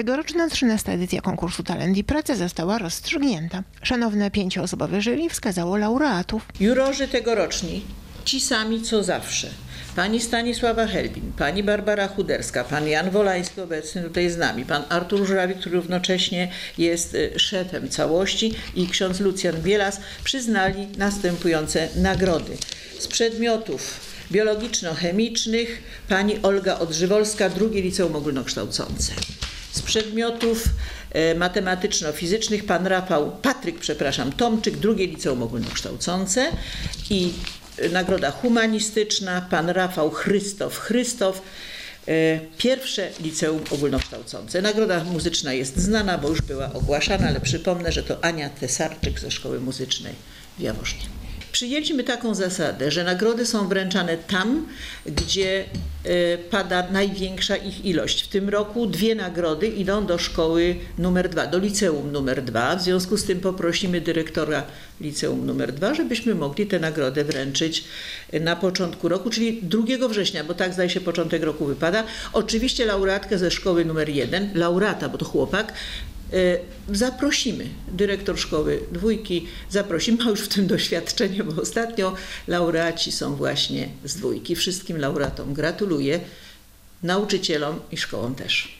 Tegoroczna 13. edycja konkursu Talent i Praca została rozstrzygnięta. Szanowne pięcioosobowe jury wskazało laureatów. Jurorzy tegoroczni, ci sami co zawsze. Pani Stanisława Helbin, pani Barbara Chuderska, pan Jan Wolański obecny tutaj z nami, pan Artur Żurawik, który równocześnie jest y, szefem całości i ksiądz Lucjan Bielas przyznali następujące nagrody. Z przedmiotów biologiczno-chemicznych pani Olga Odżywolska, drugie liceum ogólnokształcące. Z przedmiotów e, matematyczno-fizycznych pan Rafał, Patryk, przepraszam, Tomczyk, drugie liceum ogólnokształcące i e, nagroda humanistyczna pan Rafał Chrystow, Chrystow, e, pierwsze liceum ogólnokształcące. Nagroda muzyczna jest znana, bo już była ogłaszana, ale przypomnę, że to Ania Tesarczyk ze Szkoły Muzycznej w Jaworznie. Przyjęliśmy taką zasadę, że nagrody są wręczane tam, gdzie e, pada największa ich ilość. W tym roku dwie nagrody idą do szkoły numer dwa, do liceum numer dwa. W związku z tym poprosimy dyrektora liceum numer dwa, żebyśmy mogli tę nagrodę wręczyć na początku roku, czyli 2 września, bo tak zdaje się początek roku wypada. Oczywiście laureatkę ze szkoły numer jeden, laureata, bo to chłopak, Zaprosimy dyrektor szkoły dwójki, zaprosimy, ma już w tym doświadczenie, bo ostatnio laureaci są właśnie z dwójki. Wszystkim laureatom gratuluję, nauczycielom i szkołom też.